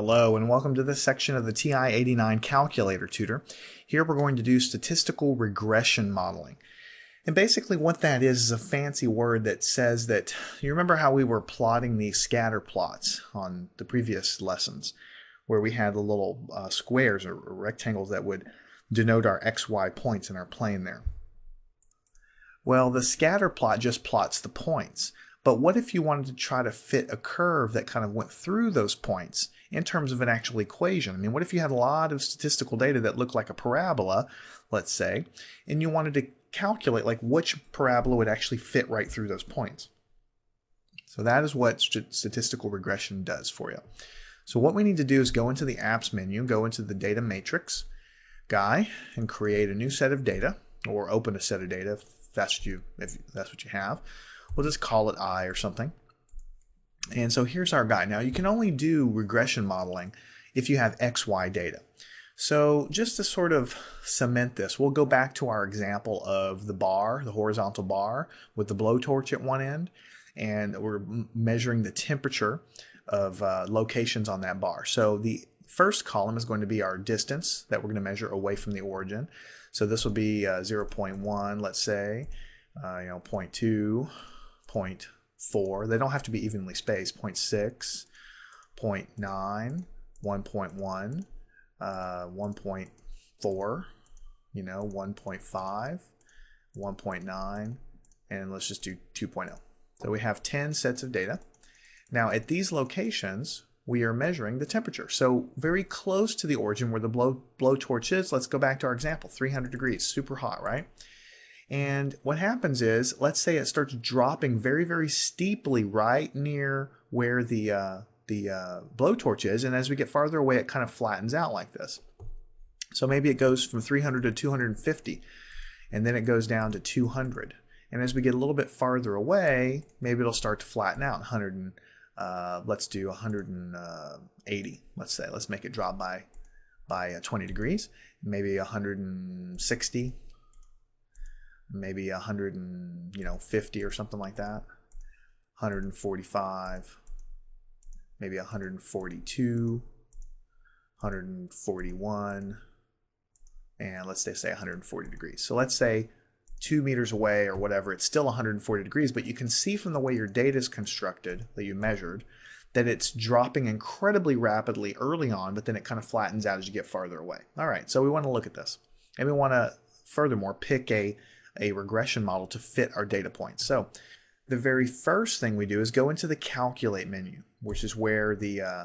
Hello and welcome to this section of the TI-89 Calculator Tutor. Here we're going to do statistical regression modeling. And basically what that is is a fancy word that says that, you remember how we were plotting these scatter plots on the previous lessons, where we had the little uh, squares or rectangles that would denote our xy points in our plane there. Well, the scatter plot just plots the points. But what if you wanted to try to fit a curve that kind of went through those points in terms of an actual equation? I mean, what if you had a lot of statistical data that looked like a parabola, let's say, and you wanted to calculate like which parabola would actually fit right through those points? So that is what statistical regression does for you. So what we need to do is go into the apps menu, go into the data matrix guy and create a new set of data or open a set of data if that's what you, if that's what you have. We'll just call it I or something. And so here's our guy. Now you can only do regression modeling if you have XY data. So just to sort of cement this, we'll go back to our example of the bar, the horizontal bar with the blowtorch at one end, and we're measuring the temperature of uh, locations on that bar. So the first column is going to be our distance that we're going to measure away from the origin. So this will be uh, 0.1, let's say, uh, you know, 0.2, 0.4. They don't have to be evenly spaced. 0.6, 0.9, 1.1, uh, 1.4, you know, 1.5, 1.9, and let's just do 2.0. So we have 10 sets of data. Now at these locations, we are measuring the temperature. So very close to the origin where the blow blowtorch is, let's go back to our example, 300 degrees, super hot, right? And what happens is, let's say it starts dropping very, very steeply right near where the, uh, the uh, blowtorch is. And as we get farther away, it kind of flattens out like this. So maybe it goes from 300 to 250, and then it goes down to 200. And as we get a little bit farther away, maybe it'll start to flatten out, 100 and, uh, let's do 180, let's say. Let's make it drop by, by uh, 20 degrees, maybe 160, maybe 100 and you know 50 or something like that. 145 maybe 142 141 and let's say 140 degrees. So let's say two meters away or whatever it's still 140 degrees but you can see from the way your data is constructed that you measured that it's dropping incredibly rapidly early on but then it kind of flattens out as you get farther away. All right so we want to look at this and we want to furthermore pick a a regression model to fit our data points. So the very first thing we do is go into the calculate menu, which is where the uh,